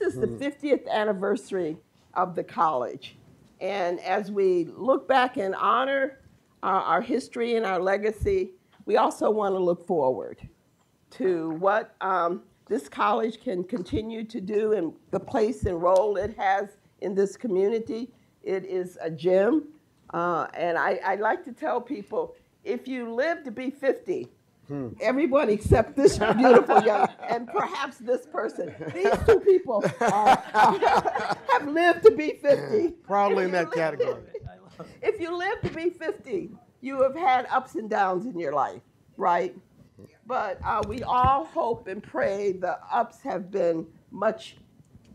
this is the 50th anniversary of the college. And as we look back and honor our, our history and our legacy, we also want to look forward to what um, this college can continue to do and the place and role it has in this community. It is a gem. Uh, and I, I like to tell people if you live to be 50, everyone except this beautiful young and perhaps this person, these two people are, have lived to be 50. Probably in that category. If you live to be 50, you have had ups and downs in your life, right? But uh, we all hope and pray the ups have been much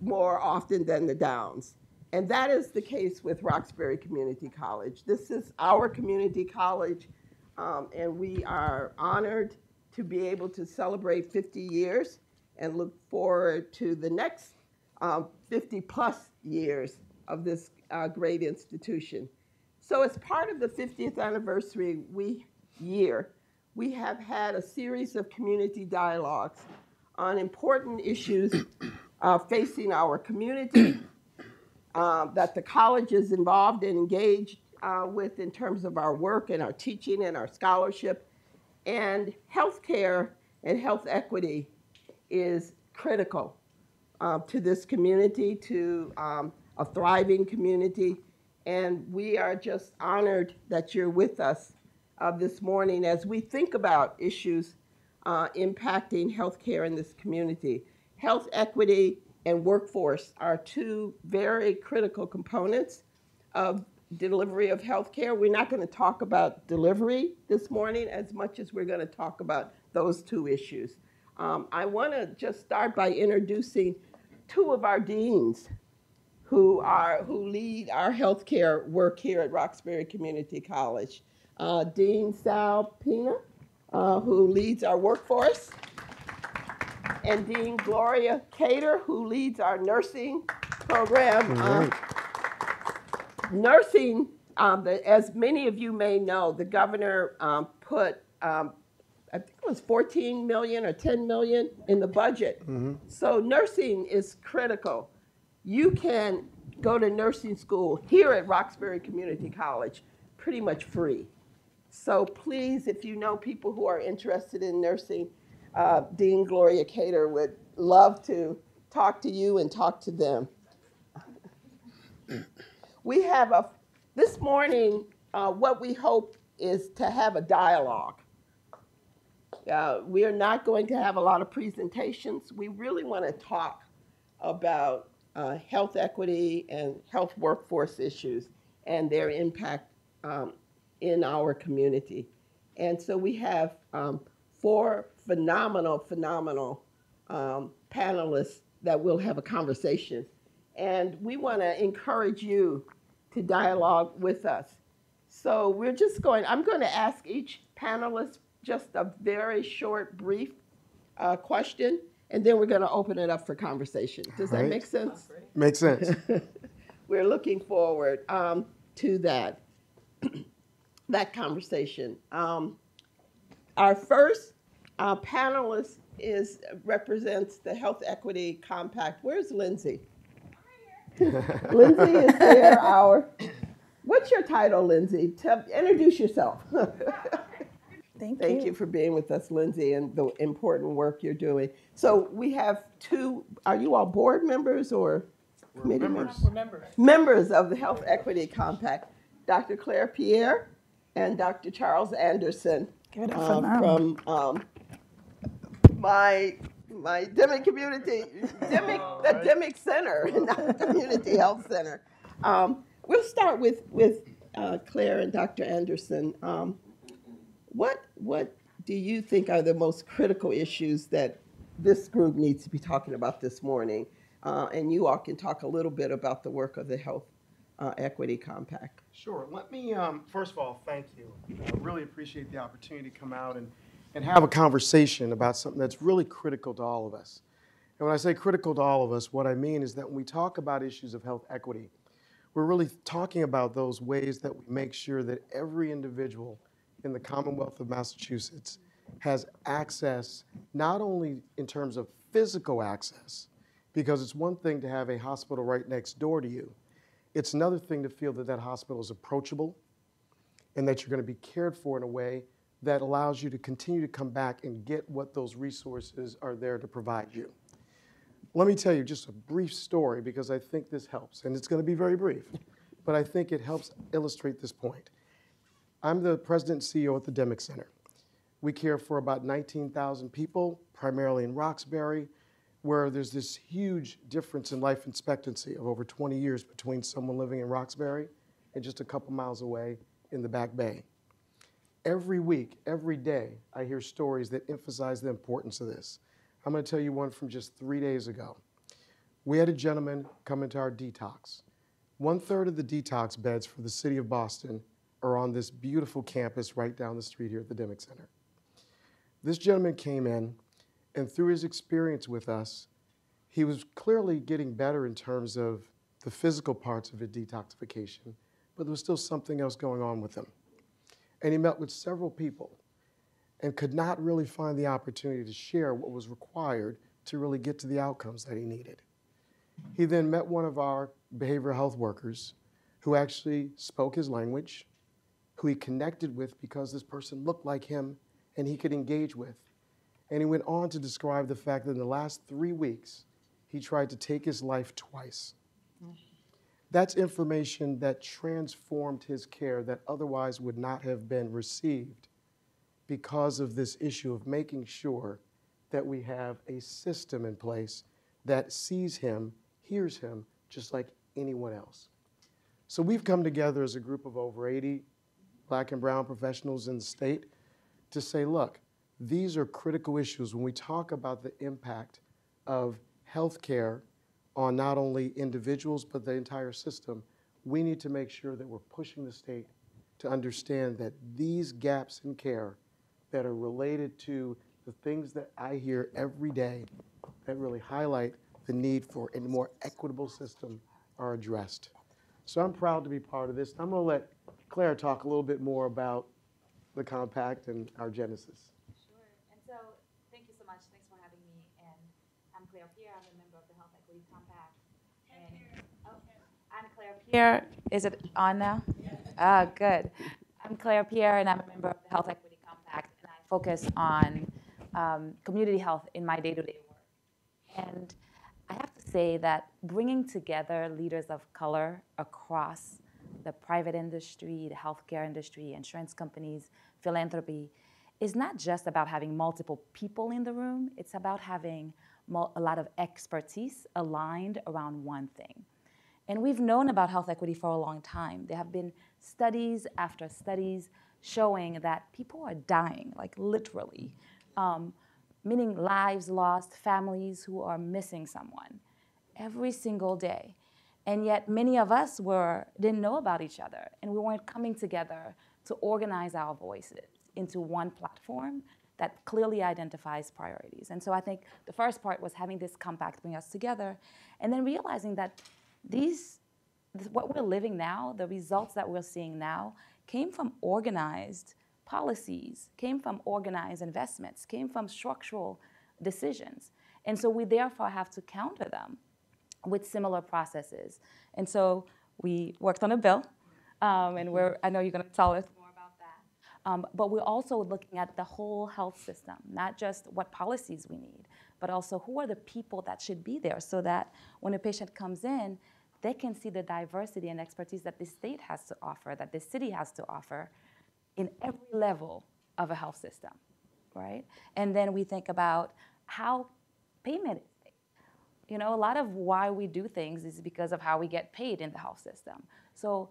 more often than the downs. And that is the case with Roxbury Community College. This is our community college, um, and we are honored to be able to celebrate 50 years and look forward to the next um, 50 plus years of this uh, great institution. So, as part of the 50th anniversary we, year, we have had a series of community dialogues on important issues uh, facing our community uh, that the college is involved and engaged uh, with in terms of our work and our teaching and our scholarship. And healthcare and health equity is critical uh, to this community, to um, a thriving community. And we are just honored that you're with us uh, this morning as we think about issues uh, impacting healthcare in this community. Health equity and workforce are two very critical components of delivery of healthcare. We're not going to talk about delivery this morning as much as we're going to talk about those two issues. Um, I want to just start by introducing two of our deans who are who lead our healthcare work here at Roxbury Community College. Uh, Dean Sal Pina, uh, who leads our workforce, and Dean Gloria Cater, who leads our nursing program. Um, nursing, um, the, as many of you may know, the governor um, put, um, I think it was 14 million or 10 million in the budget. So nursing is critical. You can go to nursing school here at Roxbury Community College pretty much free. So please, if you know people who are interested in nursing, uh, Dean Gloria Cater would love to talk to you and talk to them. We have a, this morning, uh, what we hope is to have a dialogue. Uh, we are not going to have a lot of presentations. We really want to talk about uh, health equity and health workforce issues and their impact um, in our community. And so we have um, four phenomenal, phenomenal um, panelists that will have a conversation. And we want to encourage you to dialogue with us. So we're just going, I'm going to ask each panelist just a very short, brief uh, question, and then we're going to open it up for conversation. Does that Right. make sense? Makes sense. We're looking forward um, to that, that conversation. Um, our first uh, panelist is represents the Health Equity Compact. Where's Lindsay? Lindsay is there. Our what's your title, Lindsay? Tell, introduce yourself. Thank, Thank you. you for being with us, Lindsay, and the important work you're doing. So we have two. Are you all board members or committee members? We're members. members of the Health Equity Compact, Dr. Claire Pierre and Dr. Charles Anderson Give it up uh, for them. from um, my my Dimock Community Dimock the Dimock Center, not the Community Health Center. Um, we'll start with with uh, Claire and Dr. Anderson. Um, what what do you think are the most critical issues that this group needs to be talking about this morning? Uh, and you all can talk a little bit about the work of the Health uh, Equity Compact. Sure. Let me, um, first of all, thank you. I really appreciate the opportunity to come out and, and have a conversation about something that's really critical to all of us. And when I say critical to all of us, what I mean is that when we talk about issues of health equity, we're really talking about those ways that we make sure that every individual in the Commonwealth of Massachusetts has access, not only in terms of physical access Because it's one thing to have a hospital right next door to you, it's another thing to feel that that hospital is approachable and that you're going to be cared for in a way that allows you to continue to come back and get what those resources are there to provide you. Let me tell you just a brief story because I think this helps, and it's going to be very brief, but I think it helps illustrate this point. I'm the president CEO at the Dimock Center. We care for about 19,000 people, primarily in Roxbury, where there's this huge difference in life expectancy of over 20 years between someone living in Roxbury and just a couple miles away in the Back Bay. Every week, every day, I hear stories that emphasize the importance of this. I'm going to tell you one from just three days ago. We had a gentleman come into our detox. One third of the detox beds for the city of Boston are on this beautiful campus right down the street here at the Dimock Center. This gentleman came in, and through his experience with us, he was clearly getting better in terms of the physical parts of his detoxification, but there was still something else going on with him. And he met with several people and could not really find the opportunity to share what was required to really get to the outcomes that he needed. He then met one of our behavioral health workers who actually spoke his language, who he connected with because this person looked like him and he could engage with. And he went on to describe the fact that in the last three weeks, he tried to take his life twice. That's information that transformed his care that otherwise would not have been received because of this issue of making sure that we have a system in place that sees him, hears him, just like anyone else. So we've come together as a group of over 80 black and brown professionals in the state to say, look, these are critical issues when we talk about the impact of healthcare on not only individuals but the entire system. We need to make sure that we're pushing the state to understand that these gaps in care that are related to the things that I hear every day that really highlight the need for a more equitable system are addressed. So I'm proud to be part of this. I'm going to let Claire talk a little bit more about the compact and our genesis. Sure. And so, thank you so much. Thanks for having me. And I'm Claire Pierre. I'm a member of the Health Equity Compact. And, oh, I'm Claire Pierre. Is it on now? Ah, good. I'm Claire Pierre, and I'm a member of the Health Equity Compact. And I focus on um, community health in my day-to-day work. And I have to say that bringing together leaders of color across the private industry, the healthcare industry, insurance companies, philanthropy, is not just about having multiple people in the room, it's about having a lot of expertise aligned around one thing. And we've known about health equity for a long time. There have been studies after studies showing that people are dying, like literally, um, meaning lives lost, families who are missing someone every single day. And yet, many of us were, didn't know about each other, and we weren't coming together to organize our voices into one platform that clearly identifies priorities. And so I think the first part was having this compact bring us together, and then realizing that these, what we're living now, the results that we're seeing now, came from organized policies, came from organized investments, came from structural decisions. And so we therefore have to counter them with similar processes. And so we worked on a bill, um, and we're, I know you're going to tell us. Um, but we're also looking at the whole health system, not just what policies we need, but also who are the people that should be there so that when a patient comes in, they can see the diversity and expertise that the state has to offer, that the city has to offer in every level of a health system, right? And then we think about how payment is you know, a lot of why we do things is because of how we get paid in the health system. So,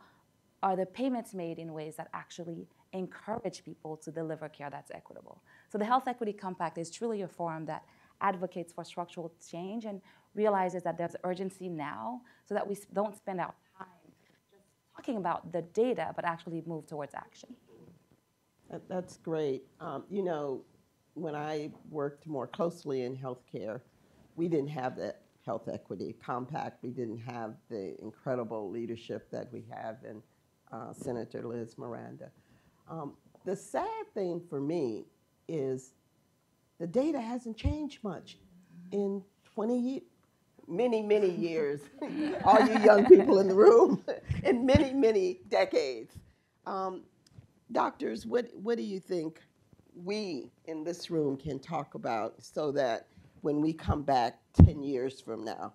are the payments made in ways that actually encourage people to deliver care that's equitable? So, the Health Equity Compact is truly a forum that advocates for structural change and realizes that there's urgency now so that we don't spend our time just talking about the data, but actually move towards action. That, that's great. Um, you know, when I worked more closely in healthcare, we didn't have that health equity compact. We didn't have the incredible leadership that we have in uh, Senator Liz Miranda. Um, the sad thing for me is the data hasn't changed much in 20 years. many, many years, all you young people in the room, in many, many decades. Um, doctors, what, what do you think we in this room can talk about so that when we come back 10 years from now,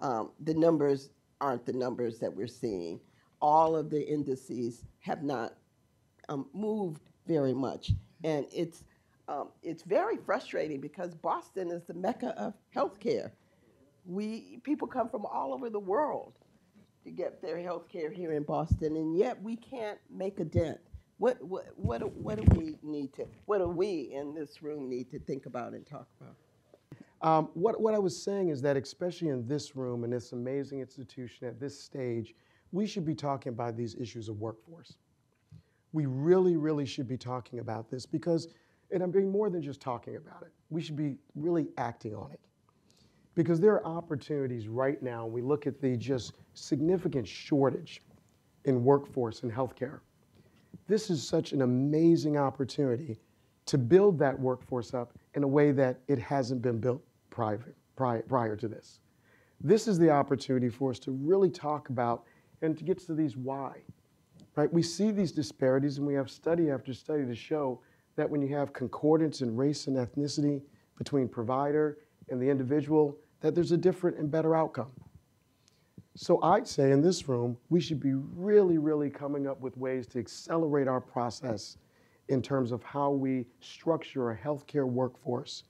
um, the numbers aren't the numbers that we're seeing. All of the indices have not um, moved very much. And it's, um, it's very frustrating because Boston is the mecca of healthcare. We, people come from all over the world to get their health care here in Boston, and yet we can't make a dent. What, what, what, what do we need to, what do we in this room need to think about and talk about? Um, what, what I was saying is that, especially in this room, in this amazing institution, at this stage, we should be talking about these issues of workforce. We really, really should be talking about this because, and I'm being more than just talking about it, we should be really acting on it. Because there are opportunities right now, we look at the just significant shortage in workforce and healthcare. This is such an amazing opportunity to build that workforce up in a way that it hasn't been built private, prior, prior to this. This is the opportunity for us to really talk about and to get to these why. Right? We see these disparities and we have study after study to show that when you have concordance in race and ethnicity between provider and the individual, that there's a different and better outcome. So I'd say in this room, we should be really, really coming up with ways to accelerate our process in terms of how we structure a healthcare workforce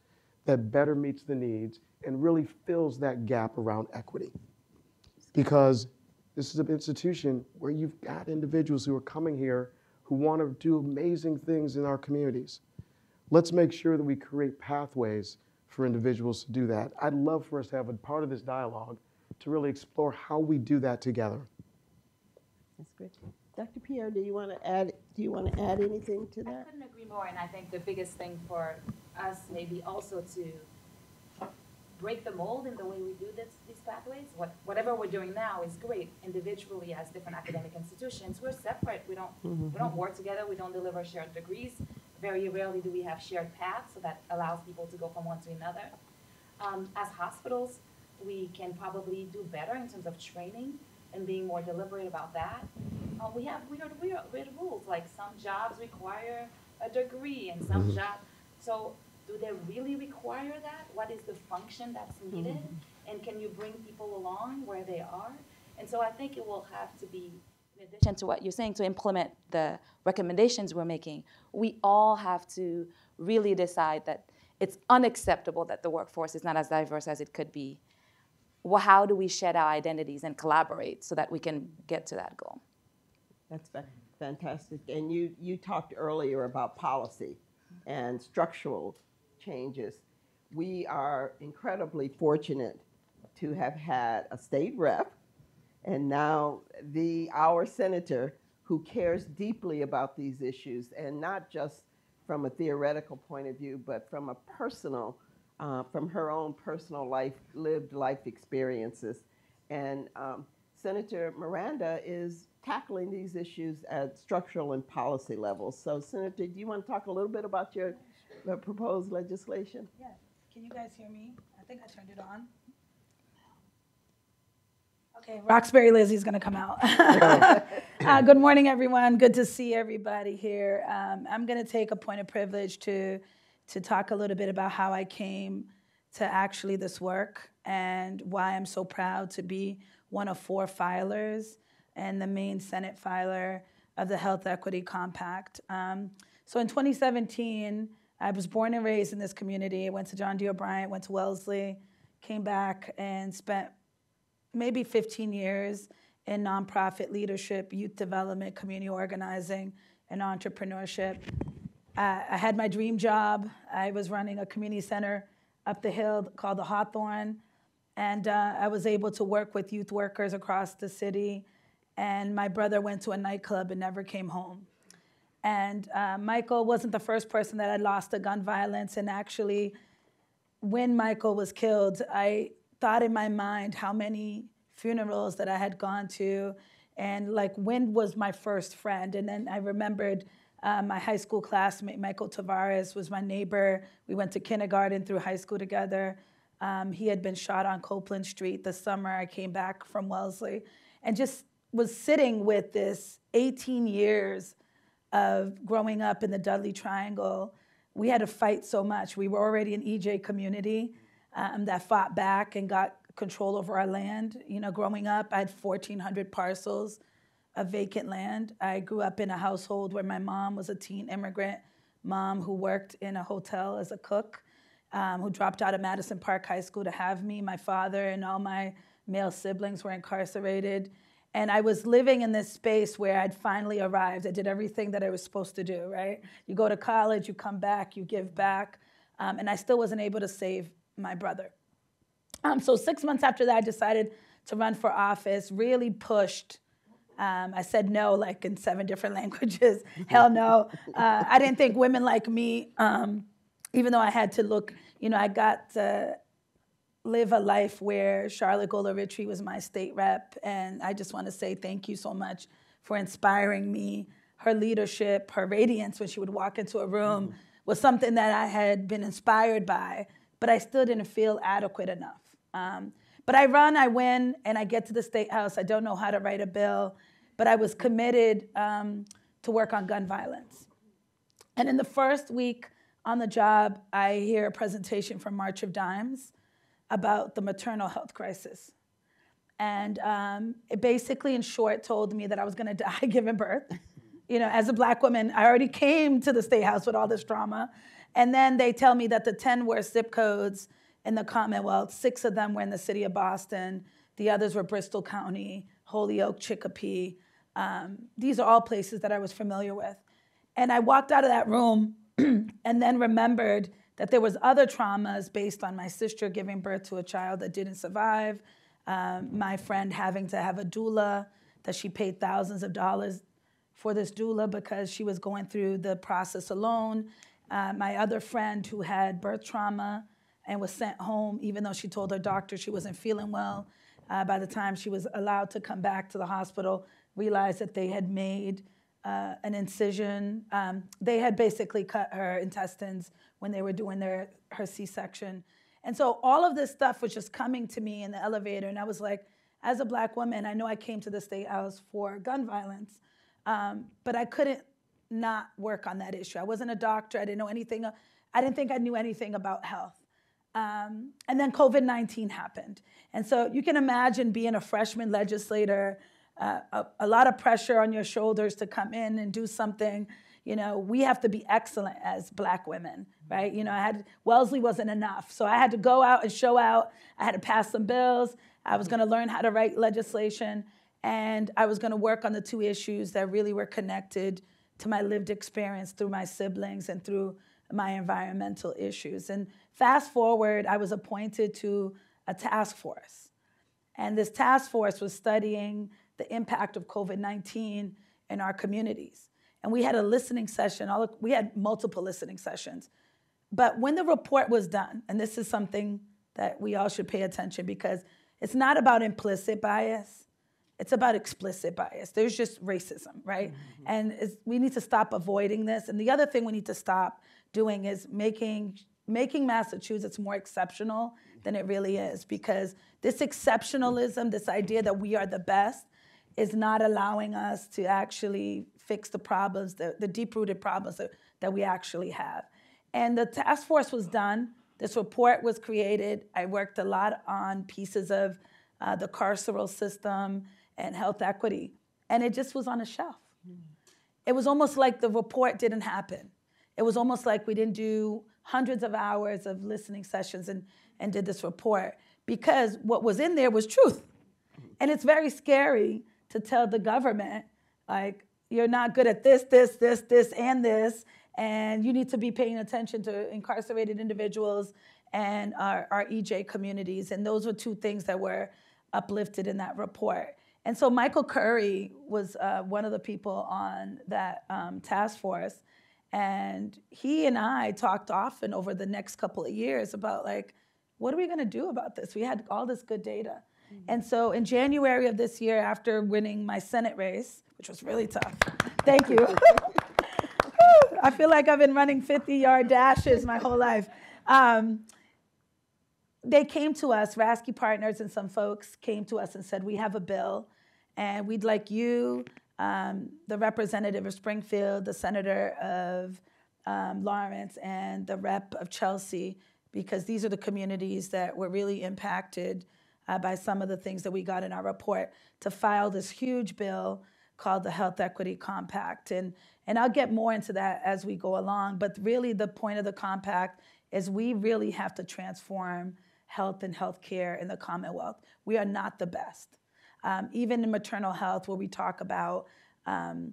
that better meets the needs and really fills that gap around equity. Because this is an institution where you've got individuals who are coming here who want to do amazing things in our communities. Let's make sure that we create pathways for individuals to do that. I'd love for us to have a part of this dialogue to really explore how we do that together. That's great. Dr. Pierre, do you want to add, do you want to add anything to that? I couldn't agree more, and I think the biggest thing for us maybe also to break the mold in the way we do this, these pathways. What, whatever we're doing now is great individually as different academic institutions. We're separate. We don't we don't work together. We don't deliver shared degrees. Very rarely do we have shared paths, so that allows people to go from one to another. Um, as hospitals, we can probably do better in terms of training and being more deliberate about that. Uh, we have weird, weird, weird rules, like some jobs require a degree and some jobs So do they really require that? What is the function that's mm-hmm. needed? And can you bring people along where they are? And so I think it will have to be, in addition to what you're saying, to implement the recommendations we're making, we all have to really decide that it's unacceptable that the workforce is not as diverse as it could be. Well, how do we shed our identities and collaborate so that we can get to that goal? That's fantastic. And you, you talked earlier about policy and structural changes. We are incredibly fortunate to have had a state rep and now the our senator who cares deeply about these issues and not just from a theoretical point of view, but from a personal, uh, from her own personal life, lived life experiences. And um, Senator Miranda is tackling these issues at structural and policy levels. So, Senator, do you want to talk a little bit about your uh, proposed legislation? Yeah. Can you guys hear me? I think I turned it on. Okay, Roxbury Lizzie's gonna come out. uh, good morning, everyone. Good to see everybody here. Um, I'm gonna take a point of privilege to to talk a little bit about how I came to actually this work and why I'm so proud to be one of four filers and the main Senate filer of the Health Equity Compact. Um, so in 2017, I was born and raised in this community. I went to John D. O'Bryant, went to Wellesley, came back and spent maybe 15 years in nonprofit leadership, youth development, community organizing, and entrepreneurship. Uh, I had my dream job. I was running a community center up the hill called the Hawthorne, and uh, I was able to work with youth workers across the city. And my brother went to a nightclub and never came home. And uh, Michael wasn't the first person that I lost to gun violence. And actually, when Michael was killed, I thought in my mind how many funerals that I had gone to, and like when was my first friend. And then I remembered uh, my high school classmate, Michael Tavares, was my neighbor. We went to kindergarten through high school together. Um, he had been shot on Copeland Street the summer I came back from Wellesley and just was sitting with this 18 years of growing up in the Dudley Triangle. We had to fight so much. We were already an EJ community um, that fought back and got control over our land. You know, growing up, I had 1,400 parcels of vacant land. I grew up in a household where my mom was a teen immigrant mom who worked in a hotel as a cook, um, who dropped out of Madison Park High School to have me. My father and all my male siblings were incarcerated. And I was living in this space where I'd finally arrived. I did everything that I was supposed to do, right? You go to college, you come back, you give back. Um, and I still wasn't able to save my brother. Um, so, six months after that, I decided to run for office, really pushed. Um, I said no, like in seven different languages. Hell no. Uh, I didn't think women like me, um, even though I had to look, you know, I got to live a life where Charlotte Golar Richie was my state rep. And I just want to say thank you so much for inspiring me. Her leadership, her radiance when she would walk into a room mm. was something that I had been inspired by, but I still didn't feel adequate enough. Um, but I run, I win, and I get to the state house. I don't know how to write a bill, but I was committed um, to work on gun violence. And in the first week on the job, I hear a presentation from March of Dimes about the maternal health crisis. And um, it basically, in short, told me that I was gonna die giving birth. You know, as a black woman, I already came to the state house with all this trauma. And then they tell me that the 10 worst zip codes in the Commonwealth, six of them were in the city of Boston, the others were Bristol County, Holyoke, Chicopee. Um, these are all places that I was familiar with. And I walked out of that room and then remembered that there was other traumas based on my sister giving birth to a child that didn't survive, um, my friend having to have a doula, that she paid thousands of dollars for this doula because she was going through the process alone. Uh, my other friend who had birth trauma and was sent home, even though she told her doctor she wasn't feeling well. Uh, by the time she was allowed to come back to the hospital, realized that they had made uh, an incision. Um, they had basically cut her intestines when they were doing their her C-section. And so all of this stuff was just coming to me in the elevator, and I was like, as a black woman, I know I came to the state house for gun violence, um, but I couldn't not work on that issue. I wasn't a doctor. I didn't know anything. I didn't think I knew anything about health. Um, and then COVID 19 happened. And so you can imagine being a freshman legislator, uh, a, a, lot of pressure on your shoulders to come in and do something. You know, we have to be excellent as black women, right? You know, I had, Wellesley wasn't enough. So I had to go out and show out. I had to pass some bills. I was going to learn how to write legislation. And I was going to work on the two issues that really were connected to my lived experience through my siblings and through my environmental issues. And fast forward, I was appointed to a task force. And this task force was studying the impact of COVID 19 in our communities. And we had a listening session, all, we had multiple listening sessions. But when the report was done, and this is something that we all should pay attention because it's not about implicit bias, it's about explicit bias. There's just racism, right? Mm-hmm. And we need to stop avoiding this. And the other thing we need to stop doing is making making Massachusetts more exceptional than it really is because this exceptionalism, this idea that we are the best, is not allowing us to actually fix the problems, the, the deep rooted problems that, that we actually have. And the task force was done. This report was created. I worked a lot on pieces of uh, the carceral system and health equity, and it just was on a shelf. It was almost like the report didn't happen. It was almost like we didn't do hundreds of hours of listening sessions and, and did this report because what was in there was truth. And it's very scary to tell the government, like, you're not good at this, this, this, this, and this, and you need to be paying attention to incarcerated individuals and our, our EJ communities. And those were two things that were uplifted in that report. And so Michael Curry was uh, one of the people on that um, task force. And he and I talked often over the next couple of years about like, what are we going to do about this? We had all this good data. Mm-hmm. And so in January of this year, after winning my Senate race, which was really tough, thank you. I feel like I've been running 50 yard dashes my whole life. Um, they came to us, Rasky Partners and some folks came to us and said, We have a bill, and we'd like you, um, the representative of Springfield, the senator of um, Lawrence, and the rep of Chelsea, because these are the communities that were really impacted uh, by some of the things that we got in our report, to file this huge bill called the Health Equity Compact. And, and I'll get more into that as we go along, but really the point of the compact is we really have to transform health and healthcare in the Commonwealth. We are not the best. Um, even in maternal health, where we talk about um,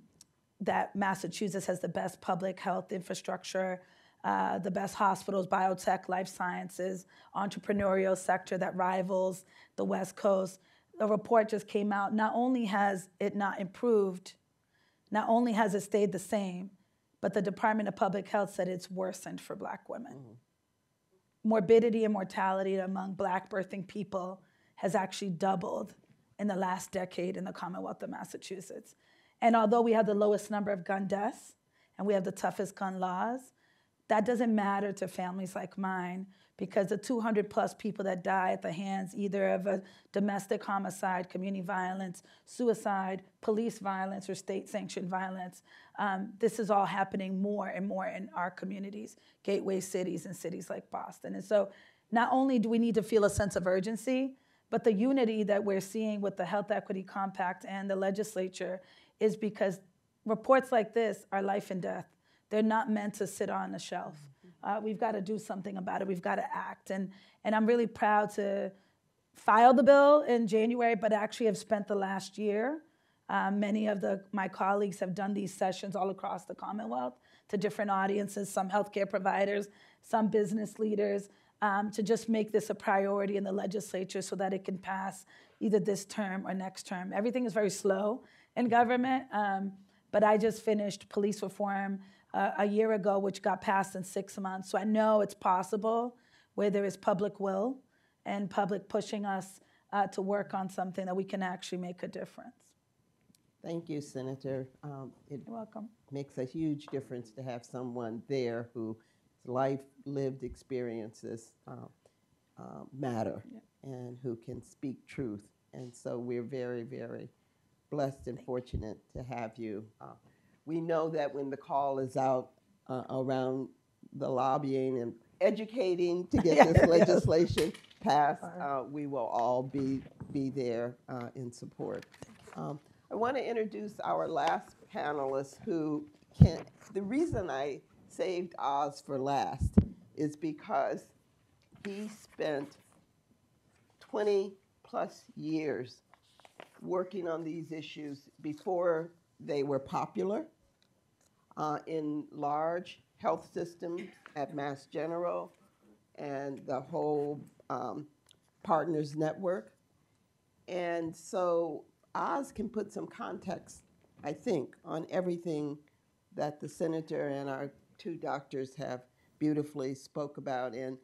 that Massachusetts has the best public health infrastructure, uh, the best hospitals, biotech, life sciences, entrepreneurial sector that rivals the West Coast. The report just came out. Not only has it not improved, not only has it stayed the same, but the Department of Public Health said it's worsened for black women. Mm-hmm morbidity and mortality among black birthing people has actually doubled in the last decade in the Commonwealth of Massachusetts. And although we have the lowest number of gun deaths and we have the toughest gun laws, that doesn't matter to families like mine because the 200 plus people that die at the hands either of a domestic homicide, community violence, suicide, police violence, or state sanctioned violence, um, this is all happening more and more in our communities, gateway cities, and cities like Boston. And so not only do we need to feel a sense of urgency, but the unity that we're seeing with the Health Equity Compact and the legislature is because reports like this are life and death. They're not meant to sit on a shelf. Uh, we've got to do something about it. We've got to act. And, and I'm really proud to file the bill in January, but actually have spent the last year. Uh, many of the, my colleagues have done these sessions all across the Commonwealth to different audiences, some healthcare providers, some business leaders, um, to just make this a priority in the legislature so that it can pass either this term or next term. Everything is very slow in government, um, but I just finished police reform uh, a year ago, which got passed in six months. So I know it's possible where there is public will and public pushing us uh, to work on something that we can actually make a difference. Thank you, Senator. Um, it You're welcome. makes a huge difference to have someone there whose life lived experiences uh, uh, matter yeah. and who can speak truth. And so we're very, very blessed and fortunate to have you. Uh, we know that when the call is out uh, around the lobbying and educating to get this legislation passed, uh, we will all be, be there uh, in support. Um, I want to introduce our last panelist who can, the reason I saved Oz for last is because he spent 20 plus years working on these issues before they were popular uh, in large health systems at Mass General and the whole um, partners network. And so Oz can put some context, I think, on everything that the senator and our two doctors have beautifully spoke about. And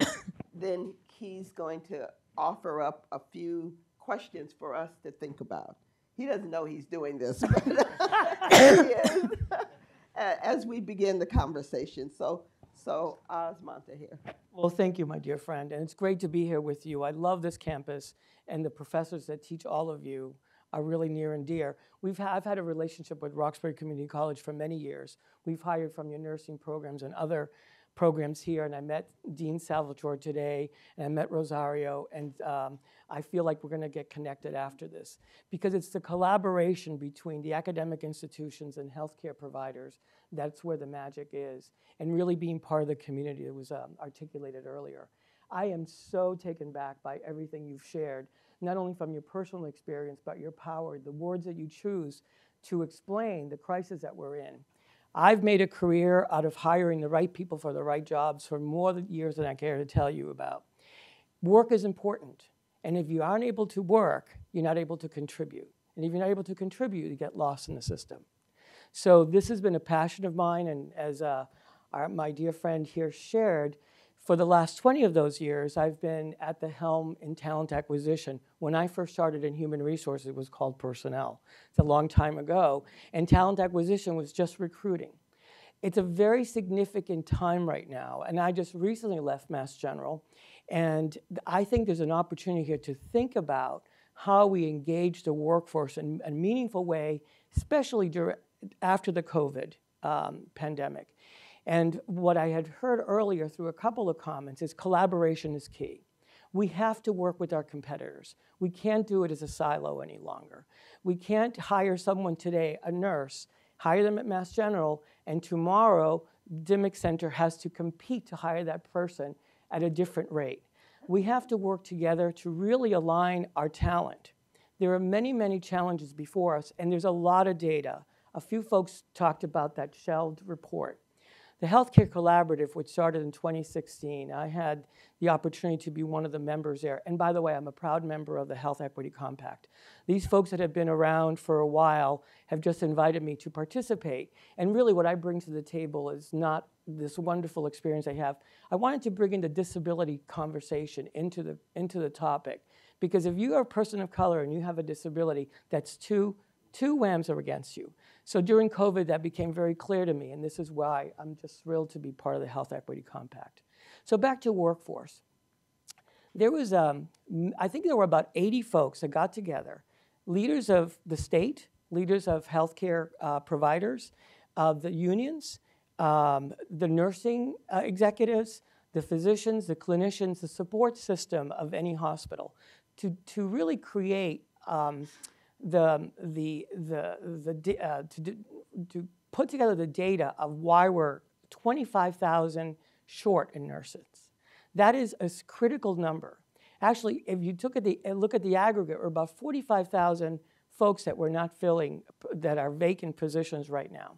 then he's going to offer up a few questions for us to think about. He doesn't know he's doing this, but he is as we begin the conversation. So, so Osmonta here. Well, thank you, my dear friend, and it's great to be here with you. I love this campus, and the professors that teach all of you are really near and dear. We've ha- I've had a relationship with Roxbury Community College for many years. We've hired from your nursing programs and other programs here, and I met Dean Salvatore today, and I met Rosario, and um, I feel like we're going to get connected after this because it's the collaboration between the academic institutions and healthcare providers that's where the magic is, and really being part of the community that was um, articulated earlier. I am so taken back by everything you've shared, not only from your personal experience, but your power, the words that you choose to explain the crisis that we're in. I've made a career out of hiring the right people for the right jobs for more years than I care to tell you about. Work is important. And if you aren't able to work, you're not able to contribute. And if you're not able to contribute, you get lost in the system. So this has been a passion of mine, and as uh, our, my dear friend here shared, for the last 20 of those years, I've been at the helm in talent acquisition. When I first started in human resources, it was called personnel. It's a long time ago. And talent acquisition was just recruiting. It's a very significant time right now. And I just recently left Mass General. And I think there's an opportunity here to think about how we engage the workforce in a meaningful way, especially after the COVID um, pandemic. And what I had heard earlier through a couple of comments is collaboration is key. We have to work with our competitors. We can't do it as a silo any longer. We can't hire someone today, a nurse, hire them at Mass General, and tomorrow Dimock Center has to compete to hire that person at a different rate. We have to work together to really align our talent. There are many, many challenges before us, and there's a lot of data. A few folks talked about that shelved report. The Healthcare Collaborative, which started in 2016, I had the opportunity to be one of the members there. And by the way, I'm a proud member of the Health Equity Compact. These folks that have been around for a while have just invited me to participate. And really, what I bring to the table is not this wonderful experience I have. I wanted to bring in the disability conversation into the, into the topic. Because if you are a person of color and you have a disability, that's two, two whams are against you. So during COVID, that became very clear to me, and this is why I'm just thrilled to be part of the Health Equity Compact. So back to workforce. There was, um, I think there were about 80 folks that got together, leaders of the state, leaders of healthcare uh, providers, of the unions, um, the nursing uh, executives, the physicians, the clinicians, the support system of any hospital, to, to really create um, the, the, the, the, uh, to, to put together the data of why we're 25,000 short in nurses. That is a critical number. Actually, if you took at the, uh, look at the aggregate, we're about 45,000 folks that we're not filling, that are vacant positions right now.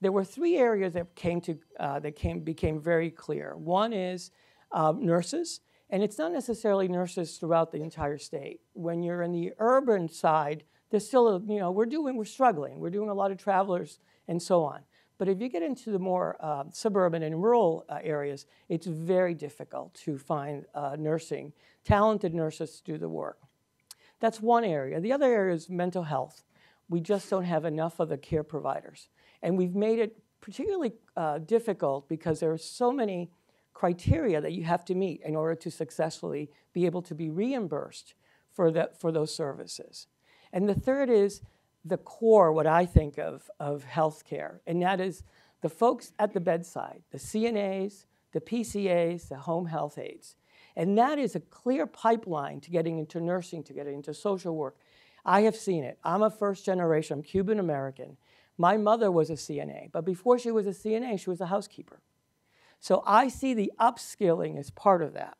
There were three areas that came to uh, that came became very clear. One is um, nurses, and it's not necessarily nurses throughout the entire state. When you're in the urban side, there's still, a, you know, we're doing, we're struggling. We're doing a lot of travelers and so on. But if you get into the more uh, suburban and rural uh, areas, it's very difficult to find uh, nursing, talented nurses to do the work. That's one area. The other area is mental health. We just don't have enough of the care providers. And we've made it particularly uh, difficult because there are so many criteria that you have to meet in order to successfully be able to be reimbursed for, the, for those services. And the third is the core, what I think of, of healthcare, and that is the folks at the bedside, the CNAs, the PCAs, the home health aides. And that is a clear pipeline to getting into nursing, to getting into social work. I have seen it. I'm a first generation, I'm Cuban American. My mother was a CNA, but before she was a CNA, she was a housekeeper. So I see the upskilling as part of that.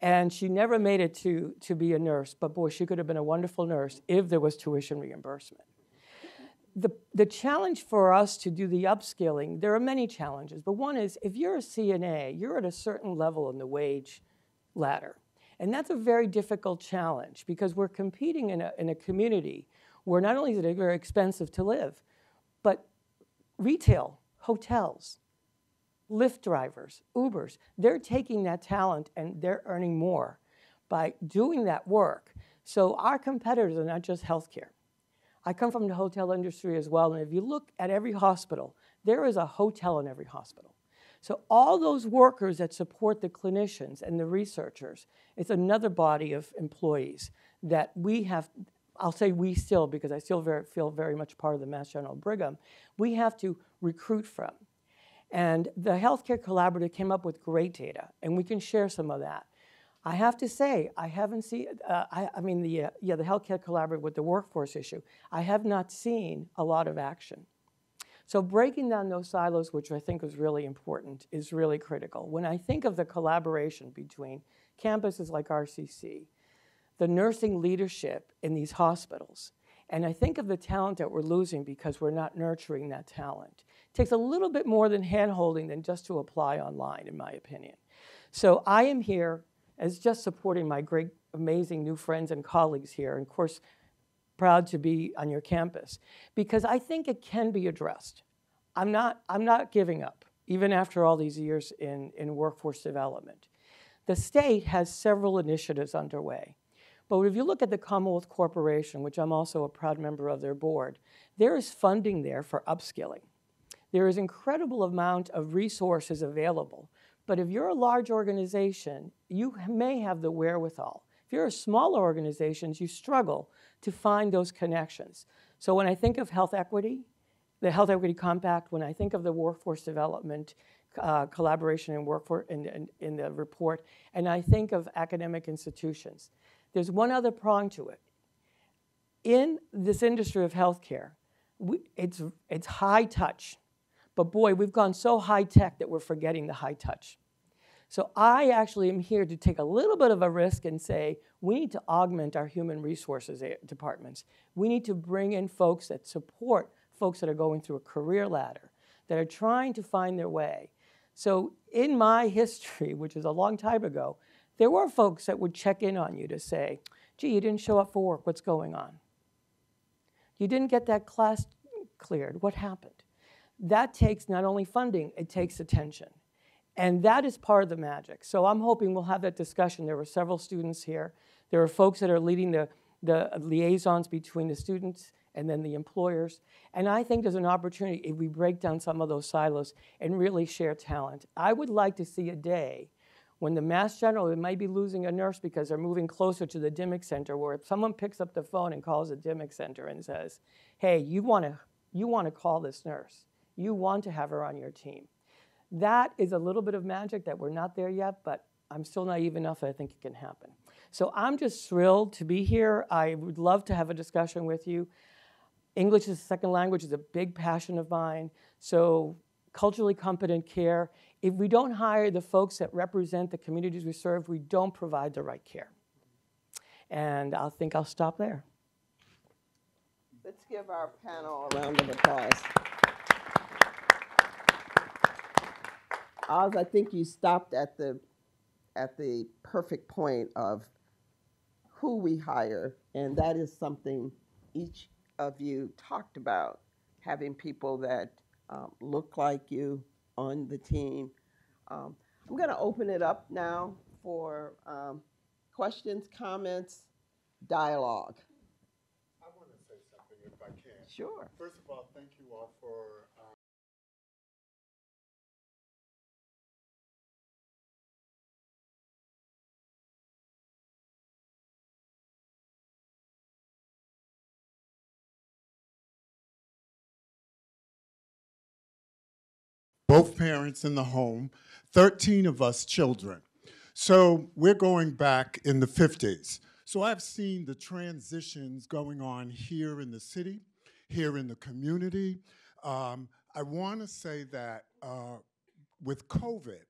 And she never made it to, to be a nurse, but boy, she could have been a wonderful nurse if there was tuition reimbursement. The, the challenge for us to do the upskilling, there are many challenges, but one is if you're a CNA, you're at a certain level in the wage ladder. And that's a very difficult challenge because we're competing in a, in a community where not only is it very expensive to live, but retail, hotels, Lyft drivers, Ubers, they're taking that talent and they're earning more by doing that work. So our competitors are not just healthcare. I come from the hotel industry as well, and if you look at every hospital, there is a hotel in every hospital. So all those workers that support the clinicians and the researchers, it's another body of employees that we have, I'll say we still, because I still very, feel very much part of the Mass General Brigham, we have to recruit from. And the Healthcare Collaborative came up with great data, and we can share some of that. I have to say, I haven't seen, uh, I, I, mean, the, uh, yeah, the Healthcare Collaborative with the workforce issue, I have not seen a lot of action. So breaking down those silos, which I think is really important, is really critical. When I think of the collaboration between campuses like RCC, the nursing leadership in these hospitals, and I think of the talent that we're losing because we're not nurturing that talent. Takes a little bit more than handholding than just to apply online, in my opinion. So I am here as just supporting my great, amazing new friends and colleagues here, and of course, proud to be on your campus because I think it can be addressed. I'm not, I'm not giving up, even after all these years in, in workforce development. The state has several initiatives underway. But if you look at the Commonwealth Corporation, which I'm also a proud member of their board, there is funding there for upskilling. There is incredible amount of resources available, But if you're a large organization, you may have the wherewithal. If you're a smaller organization, you struggle to find those connections. So when I think of health equity, the Health Equity Compact, when I think of the workforce development uh, collaboration and workforce in, in, in the report, and I think of academic institutions, there's one other prong to it. In this industry of healthcare, we, it's, it's high touch, but boy, we've gone so high tech that we're forgetting the high touch. So I actually am here to take a little bit of a risk and say we need to augment our human resources eh, departments. We need to bring in folks that support folks that are going through a career ladder, that are trying to find their way. So in my history, which is a long time ago, there were folks that would check in on you to say, gee, you didn't show up for work, what's going on? You didn't get that class cleared, what happened? That takes not only funding, it takes attention. And that is part of the magic. So I'm hoping we'll have that discussion. There were several students here. There are folks that are leading the, the liaisons between the students and then the employers. And I think there's an opportunity if we break down some of those silos and really share talent. I would like to see a day when the Mass General might be losing a nurse because they're moving closer to the Dimock Center, where if someone picks up the phone and calls the Dimock Center and says, hey, you want to you want to call this nurse. You want to have her on your team. That is a little bit of magic that we're not there yet, but I'm still naive enough that I think it can happen. So I'm just thrilled to be here. I would love to have a discussion with you. English as a second language is a big passion of mine. So culturally competent care if we don't hire the folks that represent the communities we serve, we don't provide the right care. And I think I'll stop there. Let's give our panel a round of applause. Oz, I think you stopped at the at the perfect point of who we hire, and that is something each of you talked about having people that um, look like you, on the team. Um, I'm going to open it up now for um, questions, comments, dialogue. I want to say something if I can. Sure. First of all, thank you all for both parents in the home, 13 of us children. So we're going back in the 50s. So I've seen the transitions going on here in the city, here in the community. Um, I want to say that uh, with COVID,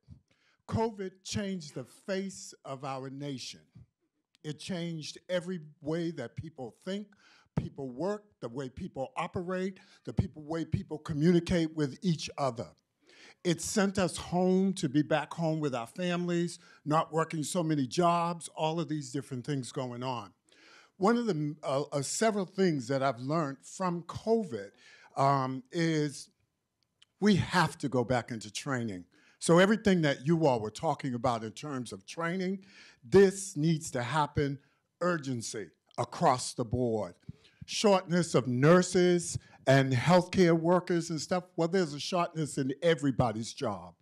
COVID changed the face of our nation. It changed every way that people think, people work, the way people operate, the people, way people communicate with each other. It sent us home to be back home with our families, not working so many jobs, all of these different things going on. One of the uh, uh, several things that I've learned from COVID um, is we have to go back into training. So everything that you all were talking about in terms of training, this needs to happen urgency across the board. Shortness of nurses and healthcare workers and stuff, well, there's a shortness in everybody's job.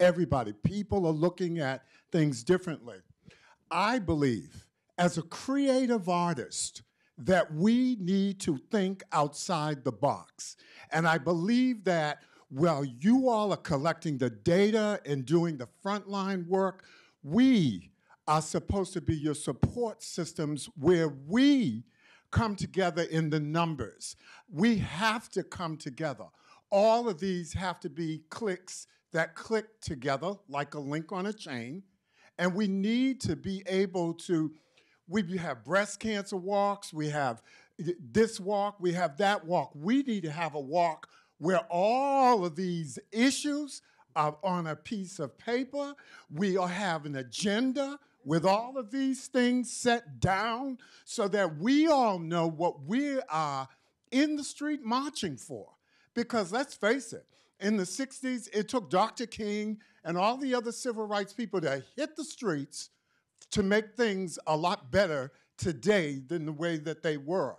Everybody. People are looking at things differently. I believe, as a creative artist, that we need to think outside the box. And I believe that while you all are collecting the data and doing the frontline work, we are supposed to be your support systems where we come together in the numbers. We have to come together. All of these have to be clicks that click together like a link on a chain. And we need to be able to, we have breast cancer walks, we have this walk, we have that walk. We need to have a walk where all of these issues are on a piece of paper. We have an agenda with all of these things set down so that we all know what we are in the street marching for. Because let's face it, in the 60s, it took Dr. King and all the other civil rights people to hit the streets to make things a lot better today than the way that they were.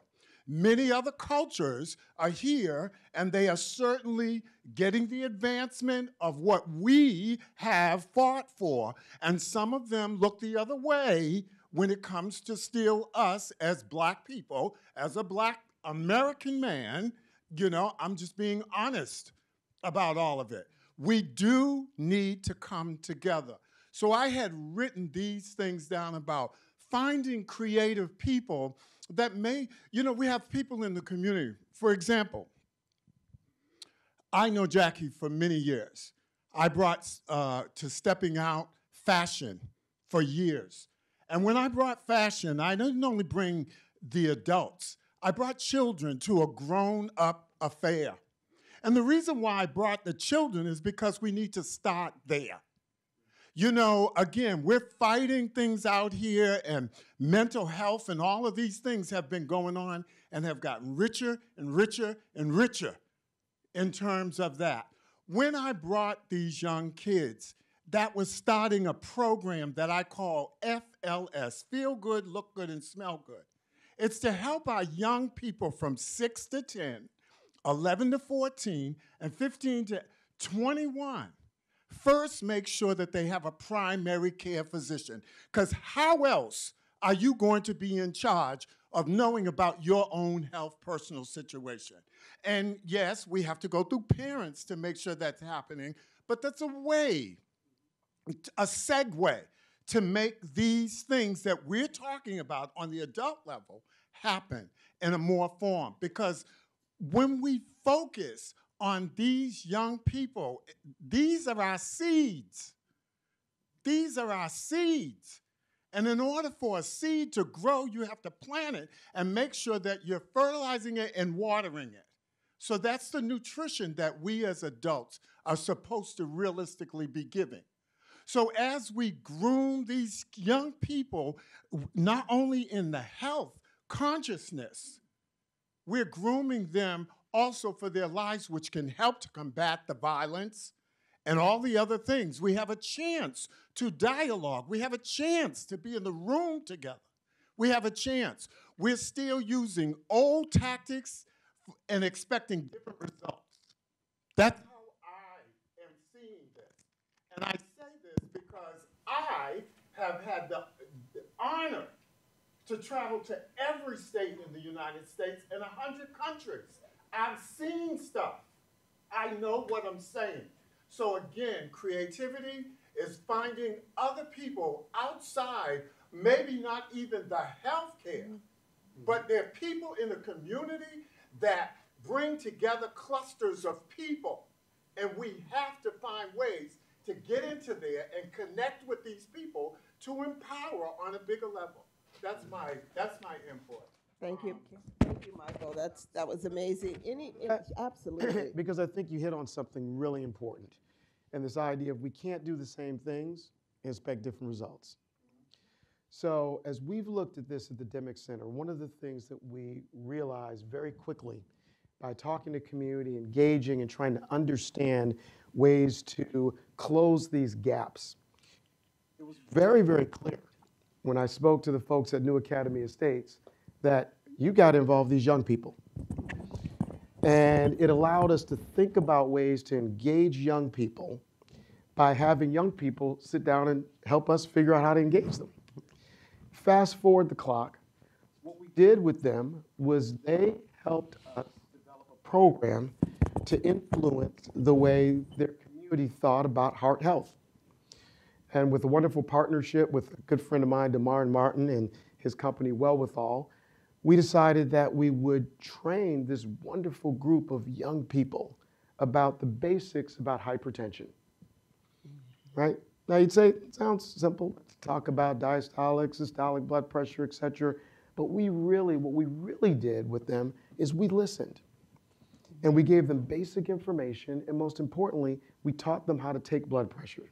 Many other cultures are here, and they are certainly getting the advancement of what we have fought for. And some of them look the other way when it comes to still us as black people, as a black American man. You know, I'm just being honest about all of it. We do need to come together. So I had written these things down about finding creative people that may, you know, we have people in the community. For example, I know Jackie for many years. I brought uh, to Stepping Out fashion for years. And when I brought fashion, I didn't only bring the adults, I brought children to a grown up affair. And the reason why I brought the children is because we need to start there. You know, again, we're fighting things out here, and mental health and all of these things have been going on and have gotten richer and richer and richer in terms of that. When I brought these young kids, that was starting a program that I call FLS Feel Good, Look Good, and Smell Good. It's to help our young people from 6 to 10, 11 to 14, and 15 to 21 first make sure that they have a primary care physician. Because how else are you going to be in charge of knowing about your own health personal situation? And yes, we have to go through parents to make sure that's happening, but that's a way, a segue to make these things that we're talking about on the adult level happen in a more form. Because when we focus on these young people. These are our seeds. These are our seeds. And in order for a seed to grow, you have to plant it and make sure that you're fertilizing it and watering it. So that's the nutrition that we as adults are supposed to realistically be giving. So as we groom these young people, not only in the health consciousness, we're grooming them also for their lives, which can help to combat the violence and all the other things. We have a chance to dialogue. We have a chance to be in the room together. We have a chance. We're still using old tactics and expecting different results. That's how I am seeing this. And I say this because I have had the, the honor to travel to every state in the United States and 100 countries. I've seen stuff. I know what I'm saying. So again, creativity is finding other people outside, maybe not even the healthcare, mm-hmm. but there are people in the community that bring together clusters of people. And we have to find ways to get into there and connect with these people to empower on a bigger level. That's my that's my input. Thank you. Thank you, Michael. That's, that was amazing. Any, uh, absolutely. because I think you hit on something really important. And this idea of we can't do the same things and expect different results. So, as we've looked at this at the Dimock Center, one of the things that we realized very quickly by talking to community, engaging, and trying to understand ways to close these gaps, it was very, very clear when I spoke to the folks at New Academy Estates that you got to involve these young people. And it allowed us to think about ways to engage young people by having young people sit down and help us figure out how to engage them. Fast forward the clock, what we did with them was they helped us develop a program to influence the way their community thought about heart health. And with a wonderful partnership with a good friend of mine, DeMar Martin, and his company Wellwithal, we decided that we would train this wonderful group of young people about the basics about hypertension. Right? Now you'd say it sounds simple to talk about diastolic, systolic blood pressure, et cetera. But we really, what we really did with them is we listened. And we gave them basic information, and most importantly, we taught them how to take blood pressure.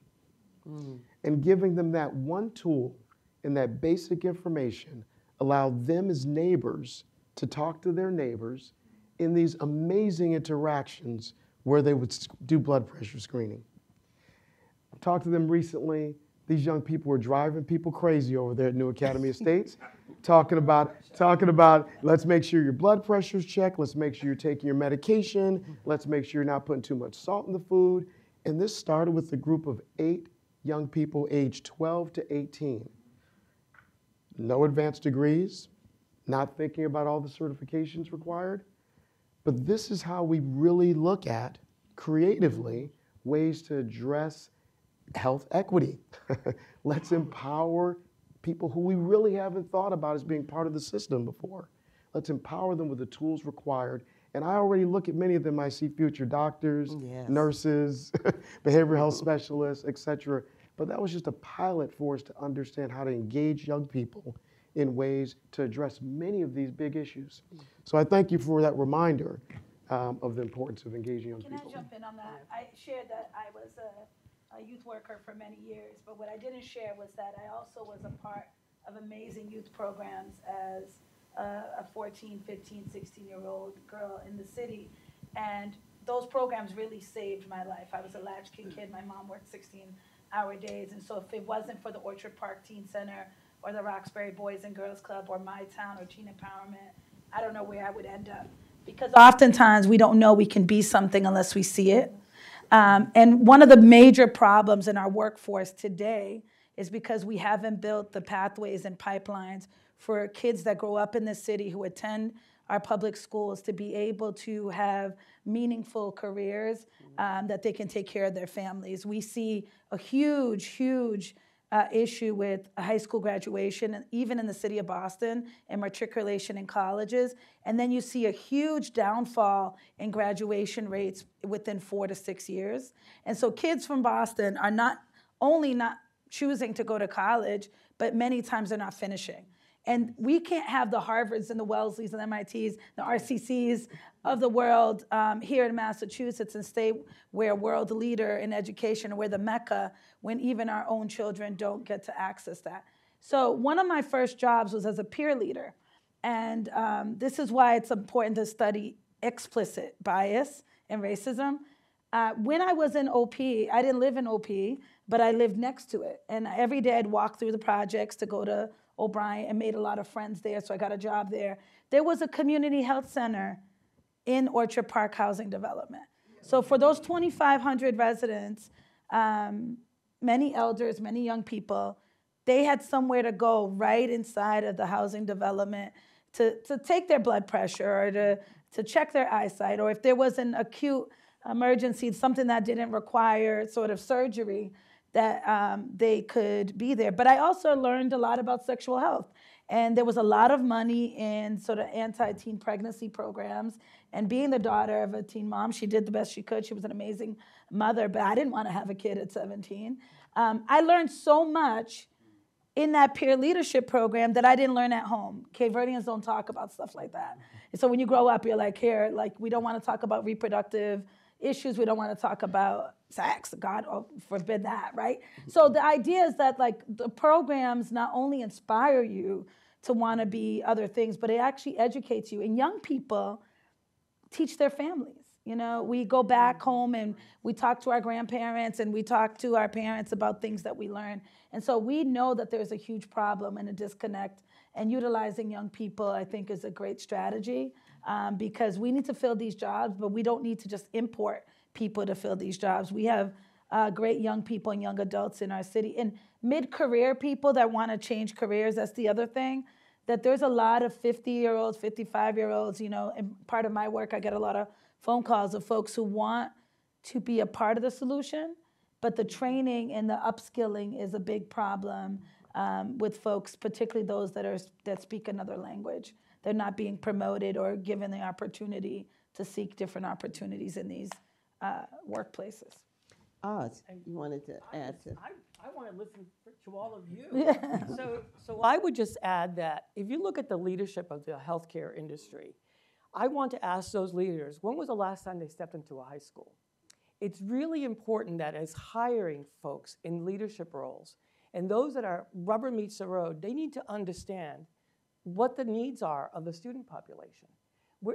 Mm. And giving them that one tool and that basic information allow them as neighbors to talk to their neighbors in these amazing interactions where they would do blood pressure screening. I talked to them recently. these young people were driving people crazy over there at New Academy Estates, talking about talking about let's make sure your blood pressure's checked, let's make sure you're taking your medication, let's make sure you're not putting too much salt in the food. And this started with a group of eight young people aged 12 to 18. No advanced degrees, not thinking about all the certifications required. But this is how we really look at creatively ways to address health equity. Let's empower people who we really haven't thought about as being part of the system before. Let's empower them with the tools required. And I already look at many of them, I see future doctors, Yes. nurses, behavioral health specialists, et cetera. But that was just a pilot for us to understand how to engage young people in ways to address many of these big issues. So I thank you for that reminder um, of the importance of engaging young people. Can I jump in on that? I shared that I was a, a youth worker for many years, but what I didn't share was that I also was a part of amazing youth programs as a, a 14, 15, 16 year old girl in the city. And those programs really saved my life. I was a latchkey kid. My mom worked 16 hour days. And so if it wasn't for the Orchard Park Teen Center or the Roxbury Boys and Girls Club or My Town or Teen Empowerment, I don't know where I would end up. Because oftentimes we don't know we can be something unless we see it. Um, and one of the major problems in our workforce today is because we haven't built the pathways and pipelines for kids that grow up in the city who attend our public schools to be able to have meaningful careers um, that they can take care of their families. We see a huge, huge uh, issue with high school graduation, and even in the city of Boston, and matriculation in colleges. And then you see a huge downfall in graduation rates within four to six years. And so kids from Boston are not only not choosing to go to college, but many times they're not finishing. And we can't have the Harvards and the Wellesleys and MITs, the RCCs of the world um, here in Massachusetts and stay we're world leader in education, we're the mecca, when even our own children don't get to access that. So one of my first jobs was as a peer leader. And um, this is why it's important to study explicit bias and racism. Uh, when I was in OP, I didn't live in OP, but I lived next to it. And every day I'd walk through the projects to go to O'Bryant and made a lot of friends there, so I got a job there. There was a community health center in Orchard Park Housing Development. So for those 2,500 residents, um, many elders, many young people, they had somewhere to go right inside of the housing development to, to take their blood pressure or to, to check their eyesight, or if there was an acute emergency, something that didn't require sort of surgery, that um, they could be there. But I also learned a lot about sexual health. And there was a lot of money in sort of anti teen pregnancy programs. And being the daughter of a teen mom, she did the best she could. She was an amazing mother, but I didn't want to have a kid at 17. Um, I learned so much in that peer leadership program that I didn't learn at home. Cape Verdeans don't talk about stuff like that. And so when you grow up, you're like, here, like, we don't want to talk about reproductive issues. We don't want to talk about sex. God forbid that, right? Mm-hmm. So the idea is that like the programs not only inspire you to want to be other things, but it actually educates you. And young people teach their families. You know, we go back mm-hmm. home and we talk to our grandparents and we talk to our parents about things that we learn. And so we know that there's a huge problem and a disconnect. And utilizing young people, I think, is a great strategy um, because we need to fill these jobs, but we don't need to just import people to fill these jobs. We have uh, great young people and young adults in our city. And mid career people that want to change careers, that's the other thing. That there's a lot of 50 year olds, 55 year olds, you know, and part of my work, I get a lot of phone calls of folks who want to be a part of the solution, but the training and the upskilling is a big problem um, with folks, particularly those that are that speak another language. They're not being promoted or given the opportunity to seek different opportunities in these uh, workplaces. Oz, you wanted to add to. I, I want to listen for- to all of you. So, so I would just add that if you look at the leadership of the healthcare industry, I want to ask those leaders, when was the last time they stepped into a high school? It's really important that as hiring folks in leadership roles, and those that are rubber meets the road, they need to understand what the needs are of the student population.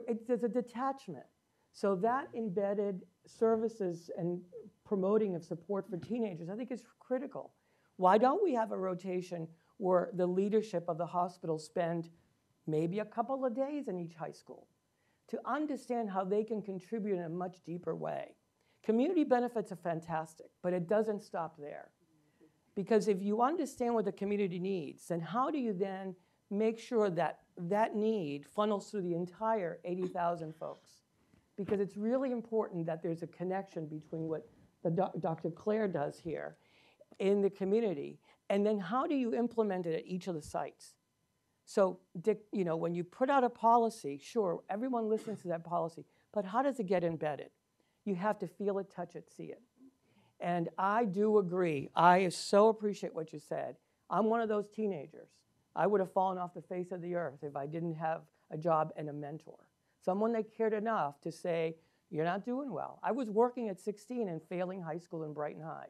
It, there's a detachment. So that embedded services and promoting of support for teenagers, I think is critical. Why don't we have a rotation where the leadership of the hospital spend maybe a couple of days in each high school to understand how they can contribute in a much deeper way? Community benefits are fantastic, but it doesn't stop there. Because if you understand what the community needs, then how do you then make sure that that need funnels through the entire 80,000 folks? Because it's really important that there's a connection between what the doc- Dr. Claire does here in the community, and then how do you implement it at each of the sites? So, Dick, you know, when you put out a policy, sure, everyone listens to that policy, but how does it get embedded? You have to feel it, touch it, see it. And I do agree. I so appreciate what you said. I'm one of those teenagers. I would have fallen off the face of the earth if I didn't have a job and a mentor. Someone that cared enough to say, You're not doing well. I was working at 16 and failing high school in Brighton High.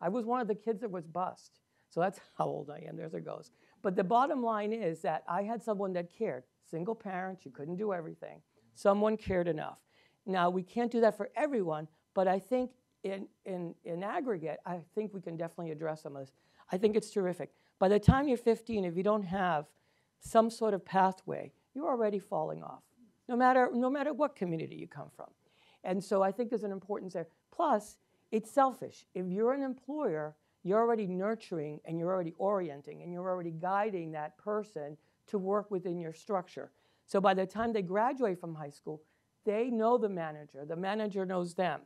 I was one of the kids that was bussed. So that's how old I am. There's it goes. But the bottom line is that I had someone that cared. Single parent, you couldn't do everything. Someone cared enough. Now, we can't do that for everyone, but I think in, in, in aggregate, I think we can definitely address some of this. I think it's terrific. By the time you're 15, if you don't have some sort of pathway, you're already falling off, no matter, no matter what community you come from. And so I think there's an importance there. Plus, it's selfish. If you're an employer, you're already nurturing and you're already orienting and you're already guiding that person to work within your structure. So by the time they graduate from high school, they know the manager, the manager knows them,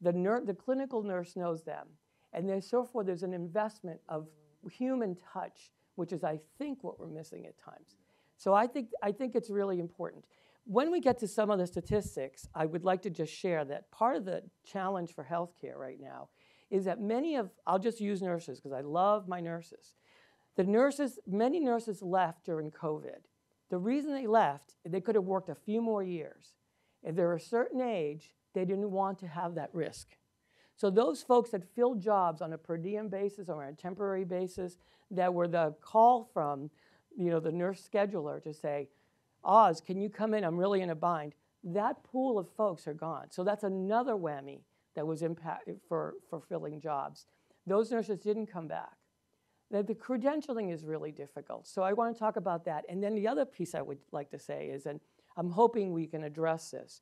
the, the clinical nurse knows them. And then so forth, there's an investment of human touch, which is, I think, what we're missing at times. So I think, I think it's really important. When we get to some of the statistics, I would like to just share that part of the challenge for healthcare right now is that many of, I'll just use nurses because I love my nurses. The nurses, many nurses left during COVID. The reason they left, they could have worked a few more years. If they're a certain age, they didn't want to have that risk. So those folks that filled jobs on a per diem basis or on a temporary basis that were the call from, you know, the nurse scheduler to say, Oz, can you come in? I'm really in a bind. That pool of folks are gone. So that's another whammy that was impacted for, for filling jobs. Those nurses didn't come back. The, the credentialing is really difficult. So I want to talk about that. And then the other piece I would like to say is, and I'm hoping we can address this.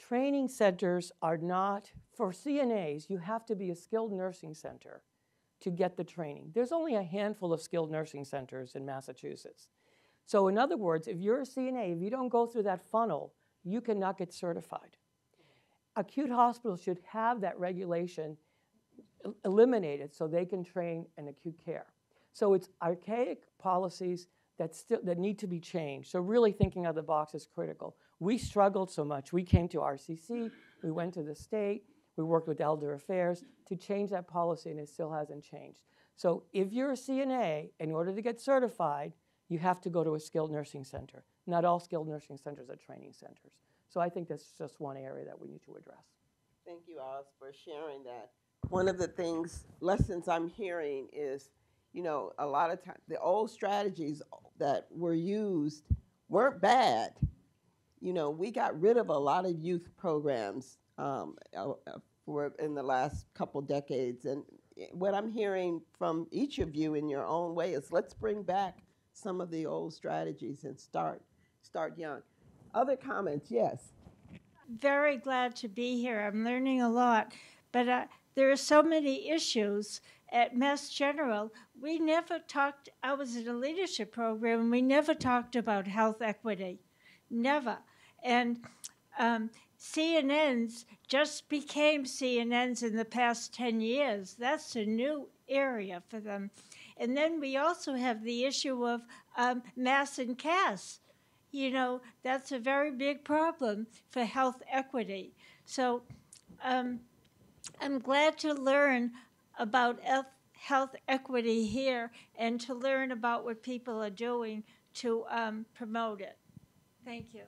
Training centers are not, for CNAs, you have to be a skilled nursing center to get the training. There's only a handful of skilled nursing centers in Massachusetts. So, in other words, if you're a CNA, if you don't go through that funnel, you cannot get certified. Acute hospitals should have that regulation eliminated so they can train in acute care. So, it's archaic policies that, still, that need to be changed. So, really thinking out of the box is critical. We struggled so much. We came to RCC, we went to the state, we worked with Elder Affairs to change that policy, and it still hasn't changed. So, if you're a CNA, in order to get certified, you have to go to a skilled nursing center. Not all skilled nursing centers are training centers. So, I think that's just one area that we need to address. Thank you, Oz, for sharing that. One of the things, lessons I'm hearing is, you know, a lot of times the old strategies that were used weren't bad. You know, we got rid of a lot of youth programs um, for in the last couple decades, and what I'm hearing from each of you in your own way is let's bring back some of the old strategies and start start young. Other comments? Yes. very glad to be here. I'm learning a lot, but uh, there are so many issues at Mass General. We never talked. I was in a leadership program, and we never talked about health equity, never. And um, CNNs just became CNNs in the past ten years. That's a new area for them. And then we also have the issue of um, mass and CAS you know, that's a very big problem for health equity. So um, I'm glad to learn about health equity here and to learn about what people are doing to um, promote it. Thank you.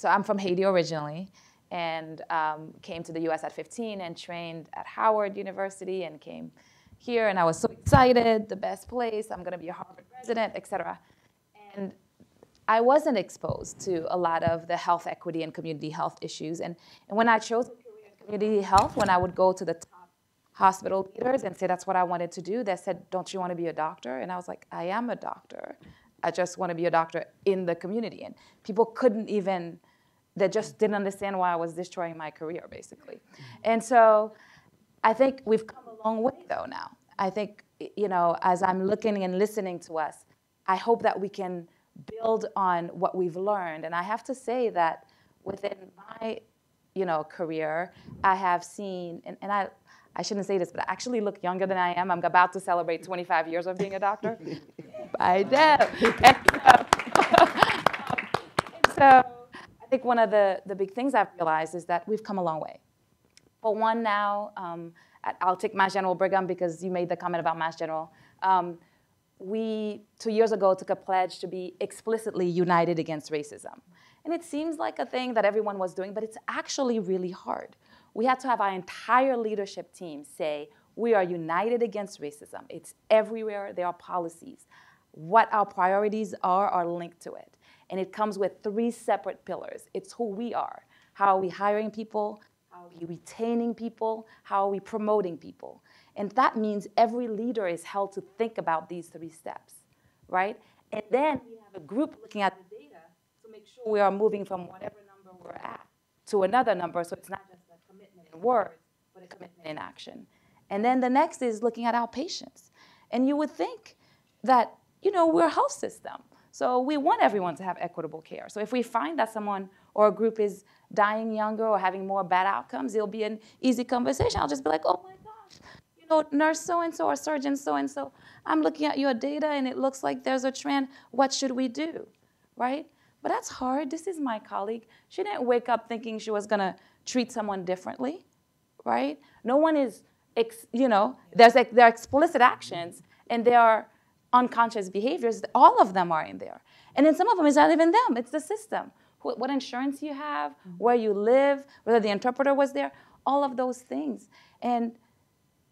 So I'm from Haiti originally and um, came to the US at 15 and trained at Howard University and came here and I was so excited, the best place, I'm gonna be a Harvard resident, et cetera. And I wasn't exposed to a lot of the health equity and community health issues. And, and when I chose community health, when I would go to the top hospital leaders and say that's what I wanted to do. They said, Don't you want to be a doctor? And I was like, I am a doctor. I just want to be a doctor in the community. And people couldn't even, they just didn't understand why I was destroying my career, basically. Mm-hmm. And so I think we've come a long way, though, now. I think, you know, as I'm looking and listening to us, I hope that we can build on what we've learned. And I have to say that within my, you know, career, I have seen, and, and I, I shouldn't say this, but I actually look younger than I am. I'm about to celebrate 25 years of being a doctor. I do. And so, think one of the, the big things I've realized is that we've come a long way. For one now, um, I'll take Mass General Brigham because you made the comment about Mass General. Um, we, two years ago, took a pledge to be explicitly united against racism. And it seems like a thing that everyone was doing, but it's actually really hard. We had to have our entire leadership team say, we are united against racism. It's everywhere, there are policies. What our priorities are are linked to it. And it comes with three separate pillars. It's who we are. How are we hiring people? How are we retaining people? How are we promoting people? And that means every leader is held to think about these three steps, right? And then we have a group looking at the data to make sure we are moving from whatever number we're at to another number. So it's not just a commitment in words, but a commitment in action. And then the next is looking at our patients. And you would think that, you know, we're a health system. So we want everyone to have equitable care. So if we find that someone or a group is dying younger or having more bad outcomes, it'll be an easy conversation. I'll just be like, oh my gosh, you know, nurse so and so or surgeon so and so, I'm looking at your data and it looks like there's a trend. What should we do? Right? But that's hard. This is my colleague. She didn't wake up thinking she was going to treat someone differently, right? No one is, you know, there's like, there are explicit actions and there are unconscious behaviors. All of them are in there. And then some of them is not even them, it's the system. What insurance you have, mm-hmm. where you live, whether the interpreter was there, all of those things. And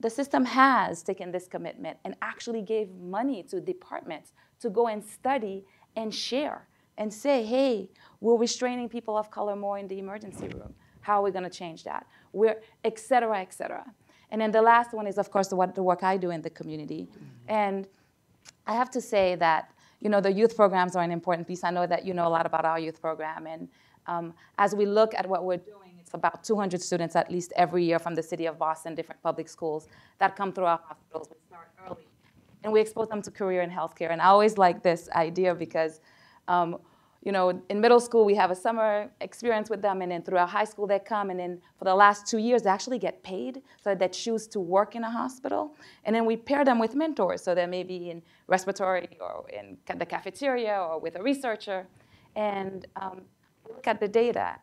the system has taken this commitment and actually gave money to departments to go and study and share and say, hey, we're restraining people of color more in the emergency room. How are we going to change that? We're, et cetera, et cetera. And then the last one is, of course, the, what, the work I do in the community. Mm-hmm. And I have to say that you know, the youth programs are an important piece. I know that you know a lot about our youth program. And um, as we look at what we're doing, it's about 200 students at least every year from the city of Boston, different public schools that come through our hospitals. We start early. And we expose them to career in healthcare. And I always like this idea because um, you know, in middle school, we have a summer experience with them, and then throughout high school, they come, and then for the last two years, they actually get paid so they choose to work in a hospital. And then we pair them with mentors, so they may be in respiratory or in the cafeteria or with a researcher, and um, look at the data.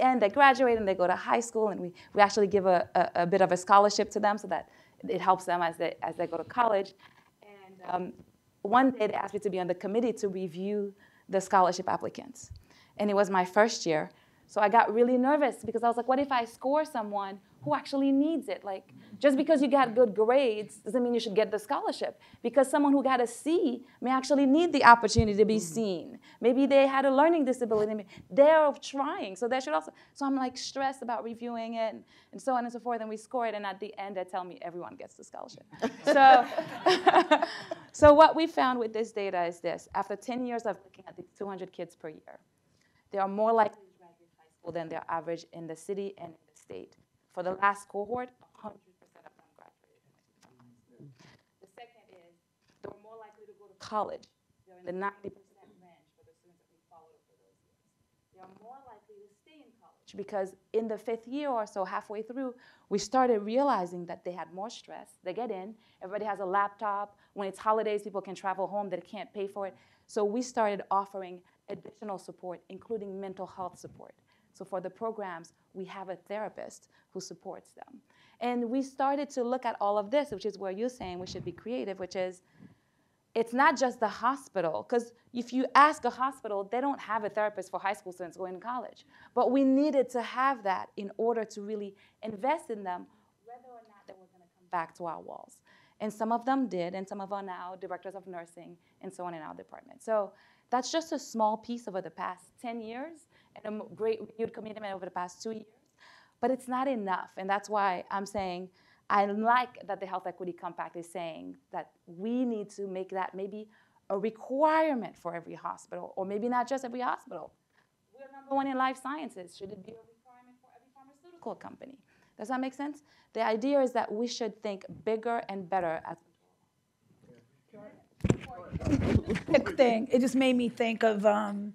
And they graduate and they go to high school, and we, we actually give a, a, a bit of a scholarship to them so that it helps them as they, as they go to college. And um, one day, they asked me to be on the committee to review the scholarship applicants. And it was my first year. So I got really nervous because I was like, what if I score someone who actually needs it? Like, just because you got good grades doesn't mean you should get the scholarship. Because someone who got a C may actually need the opportunity to be mm-hmm. seen. Maybe they had a learning disability. They're trying, so they should also. So I'm like stressed about reviewing it and, and so on and so forth. And we score it, and at the end, they tell me everyone gets the scholarship. so, so what we found with this data is this: after 10 years of looking at these 200 kids per year, they are more likely school than their average in the city and in the state. For the last cohort, 100% of them graduated. The second is they were more likely to go to college. They're in the 90% range for the students that we followed for those years. They are more likely to stay in college because in the fifth year or so, halfway through, we started realizing that they had more stress. They get in, everybody has a laptop. When it's holidays, people can travel home, they can't pay for it. So we started offering additional support, including mental health support. So for the programs, we have a therapist who supports them. And we started to look at all of this, which is where you're saying we should be creative, which is it's not just the hospital, because if you ask a hospital, they don't have a therapist for high school students going to college. But we needed to have that in order to really invest in them, whether or not they were going to come back to our walls. And some of them did, and some of them are now directors of nursing and so on in our department. So that's just a small piece over the past 10 years and a great renewed commitment over the past two years. But it's not enough. And that's why I'm saying I like that the Health Equity Compact is saying that we need to make that maybe a requirement for every hospital, or maybe not just every hospital. We're number one in life sciences. Should it be a requirement for every pharmaceutical company? Does that make sense? The idea is that we should think bigger and better as thing. It just made me think of um,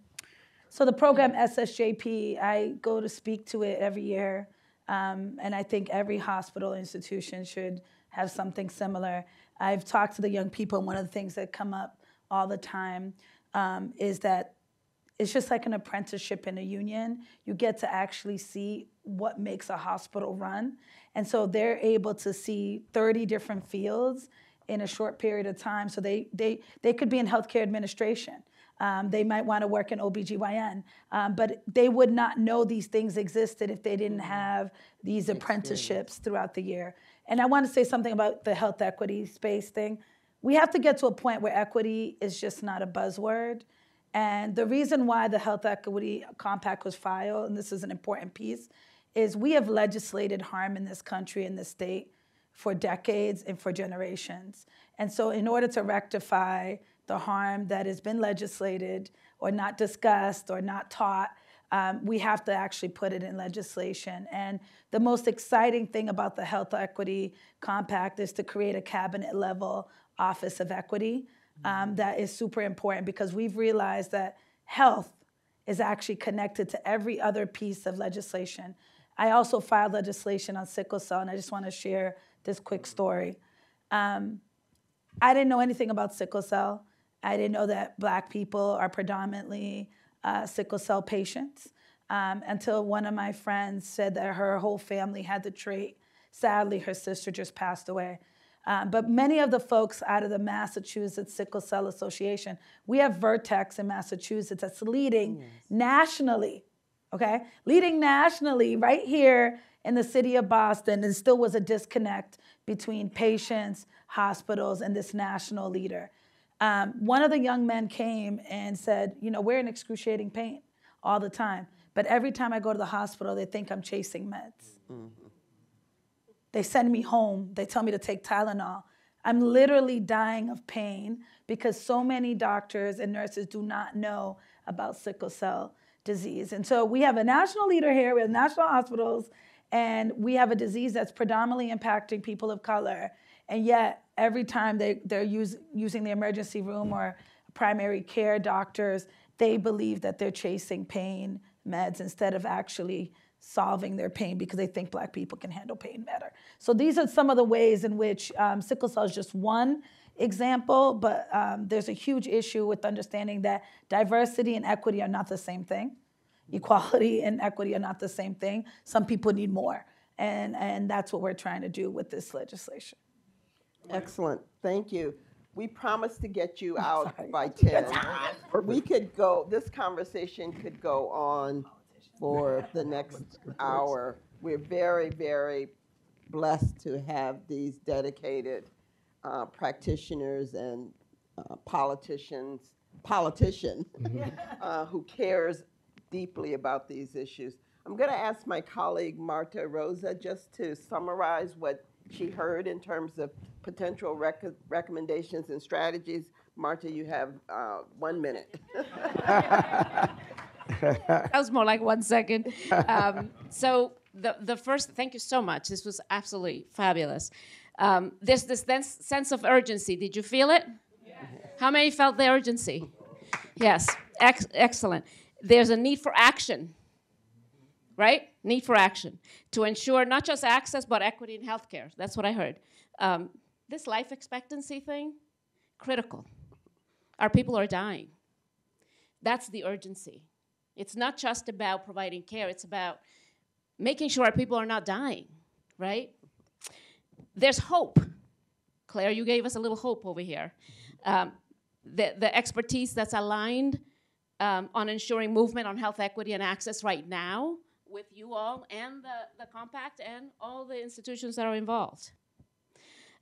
so the program SSJP. I go to speak to it every year, um, and I think every hospital institution should have something similar. I've talked to the young people, and one of the things that come up all the time um, is that it's just like an apprenticeship in a union. You get to actually see what makes a hospital run. And so they're able to see 30 different fields in a short period of time. So they, they, they could be in healthcare administration. Um, they might want to work in OBGYN, um, but they would not know these things existed if they didn't have these apprenticeships throughout the year. And I want to say something about the health equity space thing. We have to get to a point where equity is just not a buzzword. And the reason why the Health Equity Compact was filed, and this is an important piece, is we have legislated harm in this country, in this state, for decades and for generations. And so, in order to rectify the harm that has been legislated or not discussed or not taught, um, we have to actually put it in legislation. And the most exciting thing about the Health Equity Compact is to create a cabinet level Office of Equity. Um, that is super important because we've realized that health is actually connected to every other piece of legislation. I also filed legislation on sickle cell, and I just want to share this quick story. Um, I didn't know anything about sickle cell. I didn't know that black people are predominantly uh, sickle cell patients um, until one of my friends said that her whole family had the trait. Sadly, her sister just passed away. Um, but many of the folks out of the Massachusetts Sickle Cell Association, we have Vertex in Massachusetts that's leading yes. nationally, okay? Leading nationally right here in the city of Boston, and still was a disconnect between patients, hospitals, and this national leader. Um, one of the young men came and said, You know, we're in excruciating pain all the time, but every time I go to the hospital, they think I'm chasing meds. Mm-hmm. They send me home, they tell me to take Tylenol. I'm literally dying of pain because so many doctors and nurses do not know about sickle cell disease. And so we have a national leader here, we have national hospitals, and we have a disease that's predominantly impacting people of color. And yet, every time they, they're use, using the emergency room or primary care doctors, they believe that they're chasing pain meds instead of actually solving their pain because they think black people can handle pain better. So these are some of the ways in which um, sickle cell is just one example, but um, there's a huge issue with understanding that diversity and equity are not the same thing equality and equity are not the same thing. Some people need more. And, and that's what we're trying to do with this legislation. Excellent. Thank you. We promised to get you out by 10. we could go, this conversation could go on for the next hour. We're very, very blessed to have these dedicated uh, practitioners and uh, politicians, politician uh, who cares deeply about these issues. I'm going to ask my colleague Marta Rosa just to summarize what she heard in terms of potential rec- recommendations and strategies. Marta, you have uh, one minute. that was more like one second. Um, so the the first, thank you so much. This was absolutely fabulous. Um, there's this sense of urgency. Did you feel it? Yeah. How many felt the urgency? Yes, Ex- excellent there's a need for action, right? Need for action to ensure not just access but equity in healthcare. That's what I heard. Um, this life expectancy thing, critical. Our people are dying. That's the urgency. It's not just about providing care, it's about making sure our people are not dying, right? There's hope. Claire, you gave us a little hope over here. Um, the, the expertise that's aligned um, on ensuring movement on health equity and access right now with you all and the, the compact and all the institutions that are involved.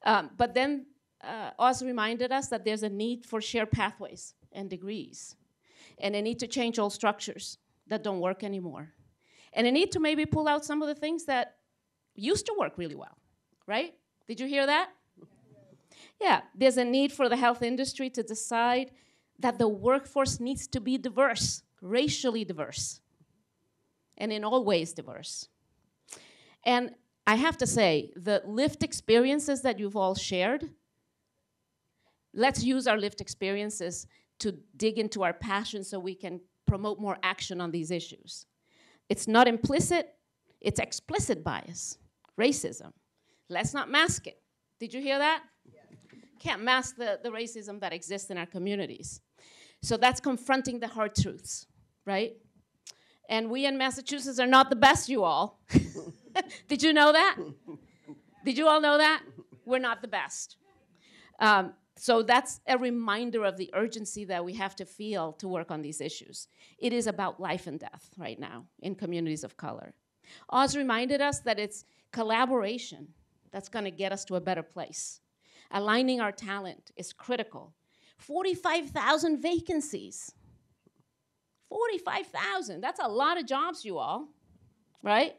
Um, but then uh, also reminded us that there's a need for shared pathways and degrees, and a need to change old structures that don't work anymore, and a need to maybe pull out some of the things that used to work really well, right? Did you hear that? Yeah, there's a need for the health industry to decide that the workforce needs to be diverse, racially diverse, and in all ways diverse. And I have to say, the lived experiences that you've all shared, let's use our lived experiences to dig into our passion so we can promote more action on these issues. It's not implicit, it's explicit bias, racism. Let's not mask it. Did you hear that? Can't mask the, the racism that exists in our communities. So that's confronting the hard truths, right? And we in Massachusetts are not the best, you all. Did you know that? Did you all know that? We're not the best. Um, so that's a reminder of the urgency that we have to feel to work on these issues. It is about life and death right now in communities of color. Oz reminded us that it's collaboration that's going to get us to a better place. Aligning our talent is critical. 45,000 vacancies. 45,000. That's a lot of jobs, you all, right?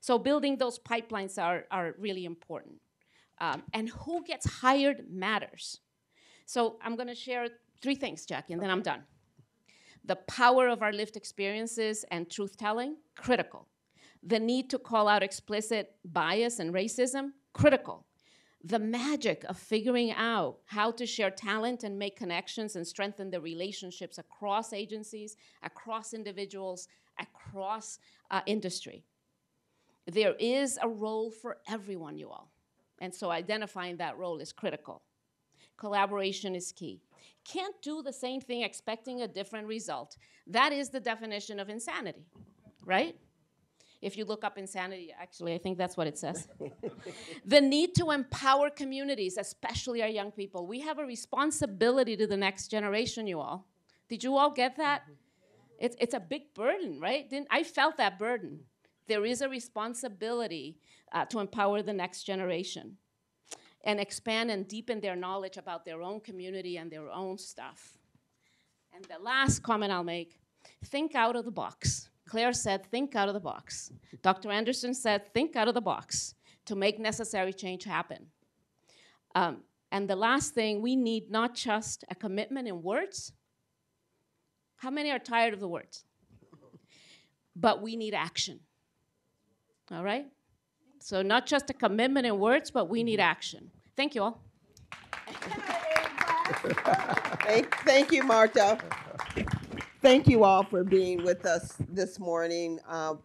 So building those pipelines are, are really important. Um, and who gets hired matters. So I'm going to share three things, Jackie, and then I'm done. The power of our lived experiences and truth telling, critical. The need to call out explicit bias and racism, critical. The magic of figuring out how to share talent and make connections and strengthen the relationships across agencies, across individuals, across uh, industry. There is a role for everyone, you all. And so identifying that role is critical. Collaboration is key. Can't do the same thing expecting a different result. That is the definition of insanity, right? If you look up insanity, actually, I think that's what it says. the need to empower communities, especially our young people. We have a responsibility to the next generation, you all. Did you all get that? It's, it's a big burden, right? Didn't, I felt that burden. There is a responsibility uh, to empower the next generation and expand and deepen their knowledge about their own community and their own stuff. And the last comment I'll make think out of the box. Claire said, think out of the box. Dr. Anderson said, think out of the box to make necessary change happen. Um, and the last thing, we need not just a commitment in words. How many are tired of the words? But we need action. All right? So, not just a commitment in words, but we need action. Thank you all. Thank, thank you, Marta. Thank you all for being with us this morning. Uh,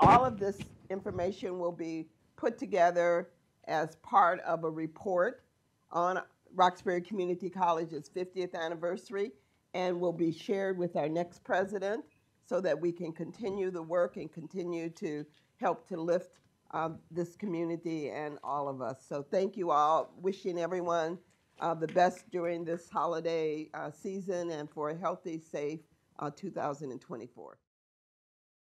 all of this information will be put together as part of a report on Roxbury Community College's 50th anniversary and will be shared with our next president so that we can continue the work and continue to help to lift um, this community and all of us. So thank you all. Wishing everyone uh, the best during this holiday uh, season and for a healthy, safe uh, 2024.